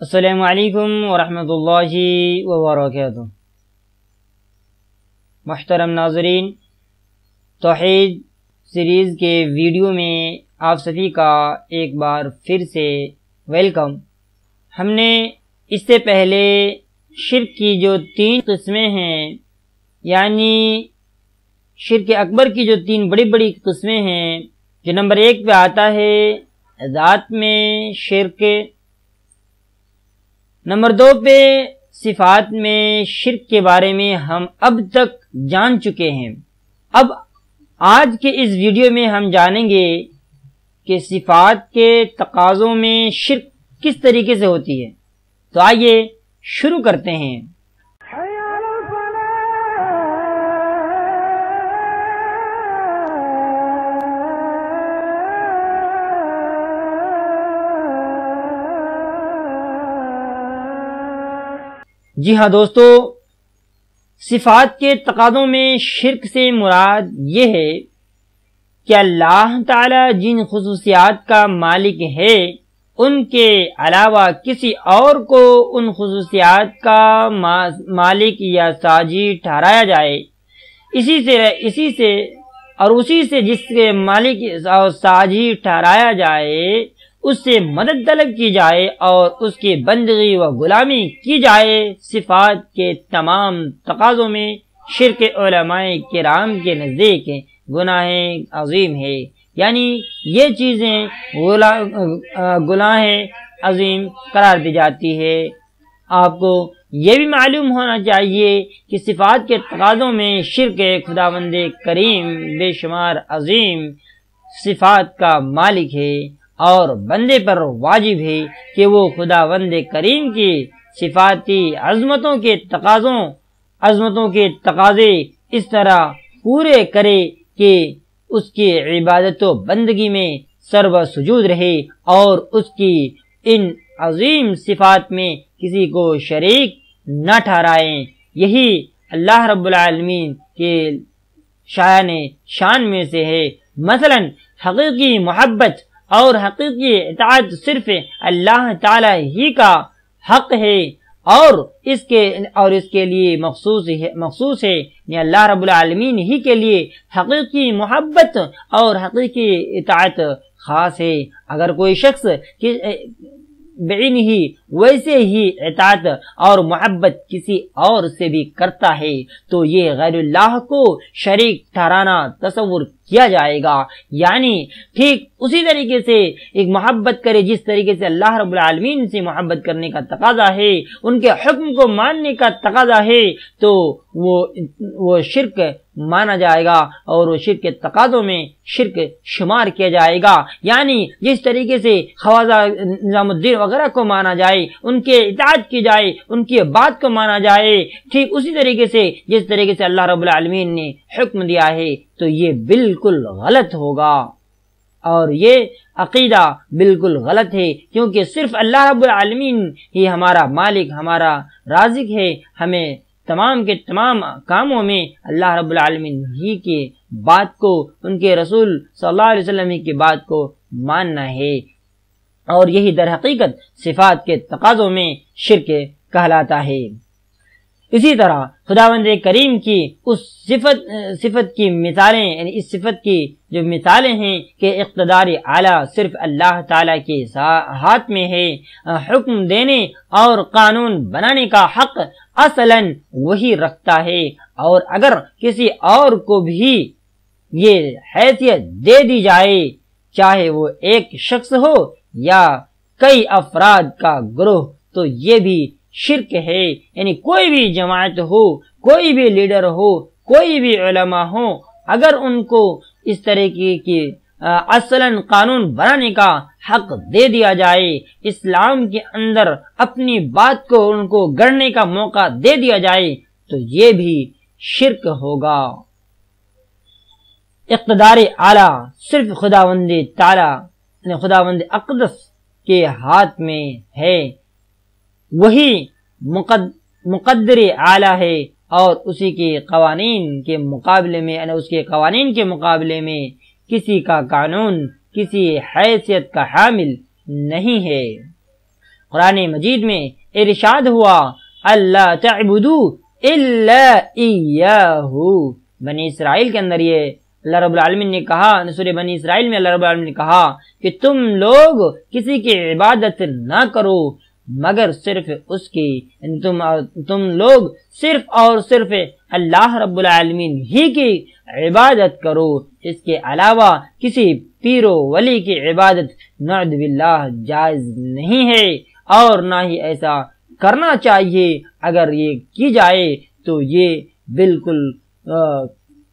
السلام علیکم ورحمۃ اللہ وبرکاتہ۔ محترم ناظرین، توحید سیریز کے ویڈیو میں آپ سبھی کا ایک بار پھر سے ویلکم۔ ہم نے اس سے پہلے شرک کی جو تین قسمیں ہیں یعنی شرک اکبر کی جو تین بڑی بڑی قسمیں ہیں، جو نمبر ایک پہ آتا ہے، ذات میں شرک نمبر دو پہ صفات میں شرک کے بارے میں ہم اب تک جان چکے ہیں۔ اب آج کے اس ویڈیو میں ہم جانیں گے کہ صفات کے تقاضوں میں شرک کس طریقے سے ہوتی ہے۔ تو آئیے شروع کرتے ہیں۔ جی ہاں دوستو، صفات کے تقاضوں میں شرک سے مراد یہ ہے کہ اللہ تعالی جن خصوصیات کا مالک ہے، ان کے علاوہ کسی اور کو ان خصوصیات کا مالک یا ساجی ٹھہرایا جائے۔ اسی سے اسی سے اور اسی سے جس کے مالک اور ساجی ٹھہرایا جائے اس سے مدد طلب کی جائے اور اس کی بندگی و غلامی کی جائے، صفات کے تمام تقاضوں میں شرک علماء کرام کے نزدیک گناہ عظیم ہے۔ یعنی یہ چیزیں گناہ عظیم قرار دی جاتی ہے۔ آپ کو یہ بھی معلوم ہونا چاہیے کہ صفات کے تقاضوں میں شرک خدا بند کریم بے شمار عظیم صفات کا مالک ہے۔ اور بندے پر واجب ہے کہ وہ خدا بند کریم کی صفاتی عظمتوں کے تقاضوں، عظمتوں کے تقاضے اس طرح پورے کرے کہ اس کی عبادت و بندگی میں سرو سجود رہے اور اس کی ان عظیم صفات میں کسی کو شریک نہ ٹھہرائیں۔ یہی اللہ رب العالمین کے شایان شان میں سے ہے۔ مثلا حقیقی محبت اور حقیقی اطاعت صرف اللہ تعالی ہی کا حق ہے اور اس کے اور اس کے لیے مخصوص ہے مخصوص ہے یعنی اللہ رب العالمین ہی کے لیے حقیقی محبت اور حقیقی اطاعت خاص ہے۔ اگر کوئی شخص بعین ہی، ویسے ہی اطاعت اور محبت کسی اور سے بھی کرتا ہے، تو یہ غیر اللہ کو شریک ٹھہرانا تصور کیا جائے گا۔ یعنی ٹھیک اسی طریقے سے ایک محبت کرے جس طریقے سے اللہ رب العالمین سے محبت کرنے کا تقاضا ہے، ان کے حکم کو ماننے کا تقاضا ہے، تو وہ وہ شرک مانا جائے گا اور وہ شرک کے تقاضوں میں شرک شمار کیا جائے گا۔ یعنی جس طریقے سے خواجہ نظام الدین وغیرہ کو مانا جائے، ان کے اطاعت کی جائے، ان کی بات کو مانا جائے، ٹھیک اسی طریقے سے جس طریقے سے اللہ رب العالمین نے حکم دیا ہے، تو یہ بالکل غلط ہوگا۔ اور یہ عقیدہ بالکل غلط ہے، کیونکہ صرف اللہ رب العالمین ہی ہمارا مالک، ہمارا رازق ہے، ہمیں تمام کے تمام کاموں میں اللہ رب العالمین ہی کے بات کو، ان کے رسول صلی اللہ علیہ وسلم کی بات کو ماننا ہے۔ اور یہی در حقیقت صفات کے تقاضوں میں شرک کہلاتا ہے۔ اسی طرح خداوند کریم کی اس صفت صفت کی مثالیں یعنی اس صفت کی جو مثالیں ہیں کہ اقتدار اعلیٰ صرف اللہ تعالی کے ہاتھ میں ہے، حکم دینے اور قانون بنانے کا حق اصلا وہی رکھتا ہے۔ اور اگر کسی اور کو بھی یہ حیثیت دے دی جائے، چاہے وہ ایک شخص ہو یا کئی افراد کا گروہ، تو یہ بھی شرک ہے یعنی کوئی بھی جماعت ہو، کوئی بھی لیڈر ہو، کوئی بھی علماء ہو، اگر ان کو اس طرح کی اصلا قانون بنانے کا حق دے دیا جائے، اسلام کے اندر اپنی بات کو ان کو گڑنے کا موقع دے دیا جائے، تو یہ بھی شرک ہوگا۔ اقتدار اعلی صرف خدا بند تعالی یعنی خدا بند اقدس کے ہاتھ میں ہے۔ وہی مقدر اعلیٰ ہے اور اسی کے قوانین کے مقابلے میں یعنی اس کے قوانین کے مقابلے میں کسی کا قانون، کسی حیثیت کا حامل نہیں ہے۔ قرآن مجید میں ارشاد ہوا، اللہ تعبدو الا ایاہو بنی اسرائیل کے اندر یہ اللہ رب العالمین نے کہا یعنی نصر بنی اسرائیل میں اللہ رب العالمین نے کہا کہ تم لوگ کسی کی عبادت نہ کرو مگر صرف اس کی یعنی تم تم لوگ صرف اور صرف اللہ رب العالمین ہی کی عبادت کرو۔ اس کے علاوہ کسی پیر و ولی کی عبادت نعد باللہ جائز نہیں ہے۔ اور نہ ہی ایسا کرنا چاہیے۔ اگر یہ کی جائے تو یہ بالکل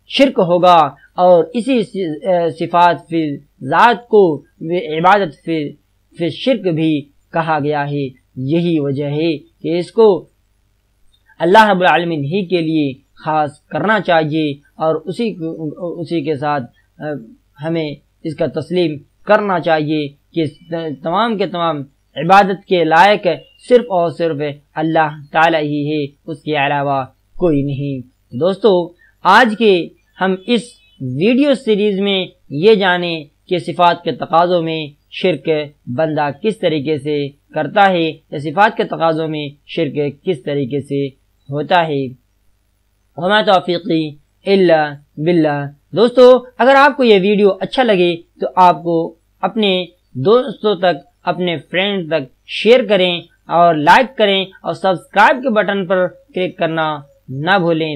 شرک ہوگا۔ اور اسی صفات فی ذات کو عبادت فی شرک بھی کہا گیا ہے۔ یہی وجہ ہے کہ اس کو اللہ رب العالمین ہی کے لیے خاص کرنا چاہیے اور اسی اسی کے ساتھ ہمیں اس کا تسلیم کرنا چاہیے کہ تمام کے تمام عبادت کے لائق صرف اور صرف اللہ تعالی ہی ہے، اس کے علاوہ کوئی نہیں۔ دوستو، آج کے ہم اس ویڈیو سیریز میں یہ جانیں کہ صفات کے تقاضوں میں شرک بندہ کس طریقے سے کرتا ہے یا صفات کے تقاضوں میں شرک کس طریقے سے ہوتا ہے۔ وما توفیقی اللہ باللہ۔ دوستو، اگر آپ کو یہ ویڈیو اچھا لگے تو آپ کو اپنے دوستوں تک، اپنے فرینڈ تک شیئر کریں اور لائک کریں اور سبسکرائب کے بٹن پر کلک کرنا نہ بھولیں۔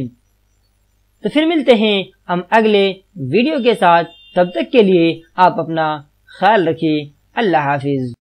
تو پھر ملتے ہیں ہم اگلے ویڈیو کے ساتھ۔ تب تک کے لیے آپ اپنا خیال رکھیے اللہ حافظ۔